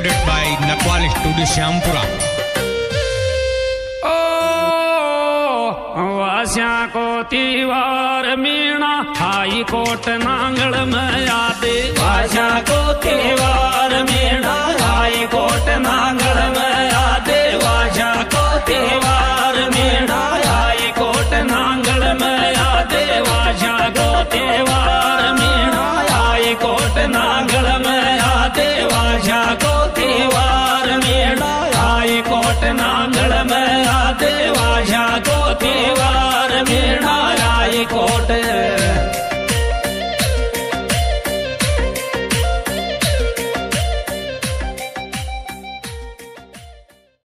studio Shyampura वास्या को तीवार Meena high court Nangal में वास्या को तीवार मीणा हाई कोट नांगल में वास्या को तीवार मीणा हाई कोट नांगल में वास्या को तीवार कोटना को राय कोट